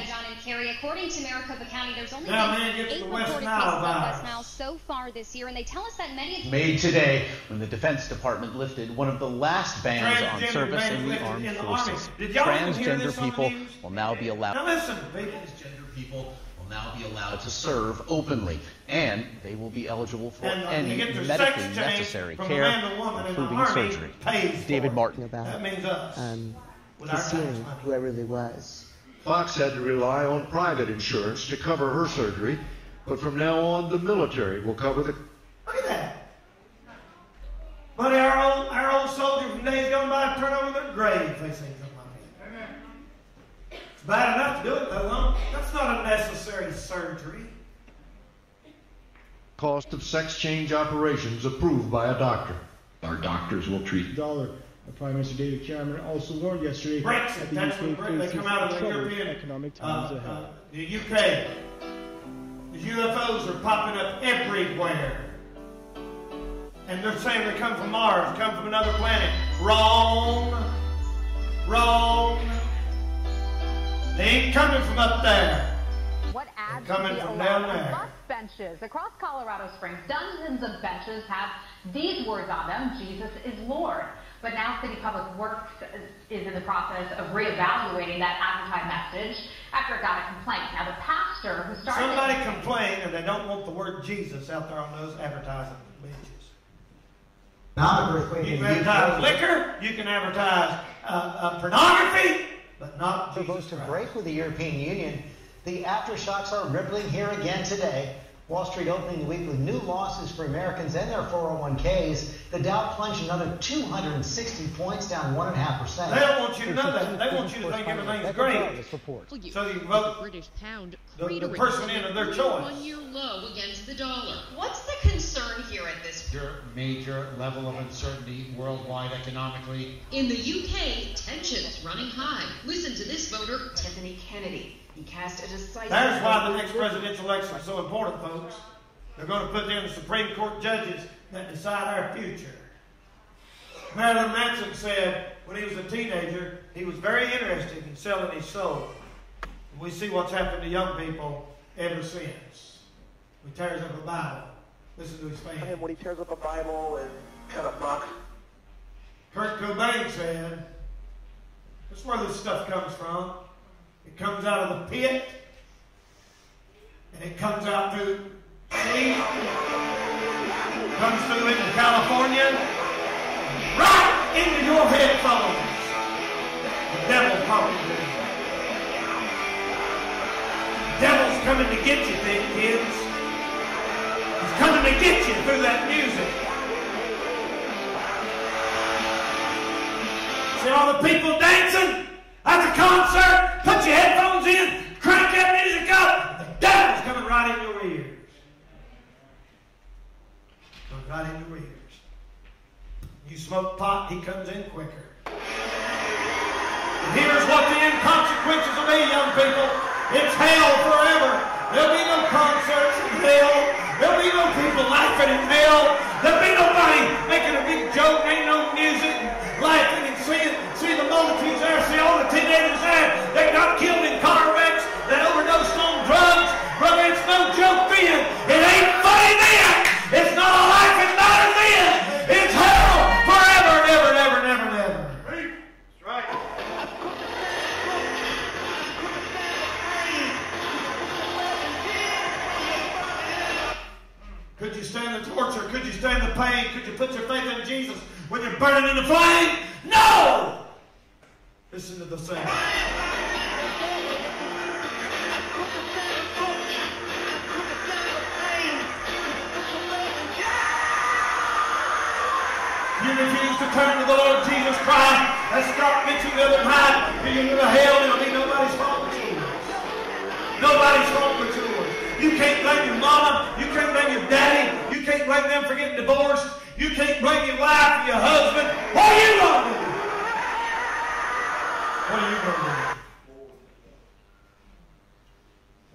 Yeah, Kerry, according to Maricopa County, there's only Now, been man, eight the West reported Nile cases of virus. West Nile so far this year, and they tell us that many. of Made today when the Defense Department lifted one of the last bans on service in the armed in the Army. forces. Did y'all even hear Transgender the people will now be allowed. Now listen. Transgender people will now be allowed to serve openly, and they will be eligible for And, uh, any you get their medically necessary care, man to woman in the including surgery. David for it. Martin That means us. um, With our tax concealing money. who I really was. Fox had to rely on private insurance to cover her surgery, but from now on, the military will cover the. Look at that. Buddy, our old, our old soldiers from days gone by turn over their grave if they see something like that. It's bad enough to do it, though, huh? That's not a necessary surgery. Cost of sex change operations approved by a doctor. Our doctors will treat. dollar. Uh, Prime Minister David Cameron also warned yesterday Brexit, that the that's UK what Bre- they come out of the European, economic uh, ahead. uh, the UK. The UFOs are popping up everywhere. And they're saying they come from Mars, come from another planet. Wrong. Wrong. They ain't coming from up there. What adds They're coming from down allowed there. bus benches across Colorado Springs? Dozens of benches have these words on them: "Jesus is Lord." But now City Public Works is in the process of reevaluating that advertised message after it got a complaint. Now the pastor who started Somebody complained and they don't want the word Jesus out there on those advertising benches. Not an earthquake You can advertise UK. liquor, you can advertise uh, uh, pornography, but not Jesus. Supposed to break with the European Union. The aftershocks are rippling here again today. Wall Street opening the week with new losses for Americans and their 401ks. The Dow plunged another 260 points, down 1.5%. They don't want you to know that. They want you to think everything's great. So you vote British pound the, the cratering person in of their choice. one-year low against the dollar. What's the concern here at this Major, major level of uncertainty worldwide economically. In the UK, tensions running high. Listen to this voter. Tiffany Kennedy. He cast a decisive. There's why the next presidential election is so important, folks. They're going to put in the Supreme Court judges that decide our future. Marilyn Manson said when he was a teenager, he was very interested in selling his soul. And we see what's happened to young people ever since. He tears up a Bible. Listen to his fan. And when he tears up a Bible and kind of buck. Kurt Cobain said, that's where this stuff comes from. It comes out of the pit, and it comes out through sleep, comes through into California, right into your headphones. The to you. The devil's coming to get you, big kids. He's coming to get you through that music. See all the people dancing at the concert? Put your headphones in, crank that music up. The devil's coming right in your ears. Comes right in your ears. You smoke pot, he comes in quicker. And here's what the inconsequences will be, young people. It's hell forever. There'll be no concerts in hell. There'll be no people laughing in hell. There'll be nobody making a big joke. Ain't no music, laughing See seeing the multitudes there, see all the teenagers there They got killed in car wrecks, that overdosed on drugs. Brother, it's no joke then. It ain't funny then. It's not a life and not a then. It's hell forever and ever and ever and ever and ever. That's right. Could you stand the torture? Could you stand the pain? Could you put your faith in Jesus when you're burning in the flame? No! Listen to the same. You refuse to turn to the Lord Jesus Christ. As Scott mentioned the other night, you go to hell, it'll be nobody's fault but yours. Nobody's fault but yours. You can't blame your mama. You can't blame your daddy. You can't blame them for getting divorced. You can't blame your wife your husband. What are you going to do? What are you going to do?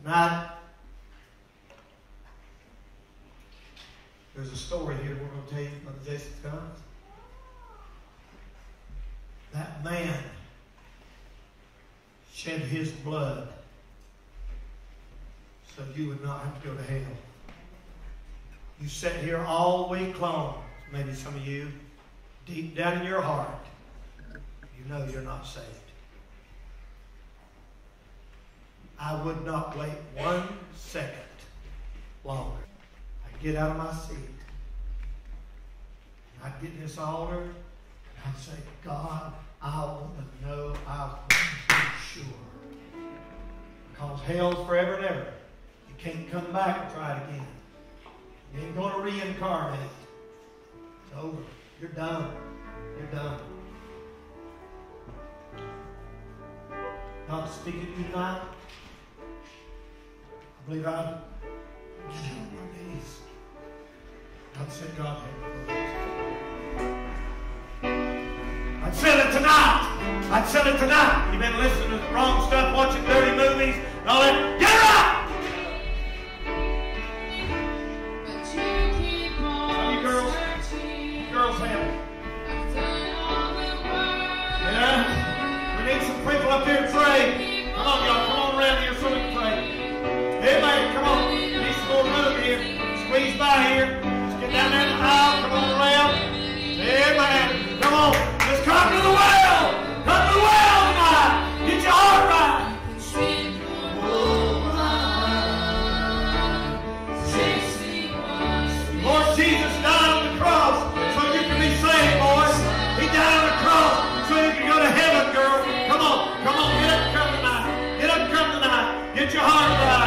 Tonight, there's a story here we're going to tell you when Jason comes. That man shed his blood so you would not have to go to hell. You sat here all week long, maybe some of you, deep down in your heart, you know you're not saved. I would not wait one second longer. I'd get out of my seat. I'd get this altar and I'd say, God, I want to know, I want to be sure. Because hell's forever and ever. You can't come back and try it again. You ain't going to reincarnate. It's over. You're done. You're done. God's speaking to you tonight. I believe I'm get on my knees. God said, God. I'd sell it tonight. I'd sell it tonight. You've been listening to the wrong stuff, watching dirty movies, and all that. Get up! Up here to pray. Come on, y'all. Come on around here so we can pray. Man, come on. Need some more room here. Squeeze by here. Let's get down there in the aisle. Come on around. Man. Come on. Let's come to the well. Get your heart.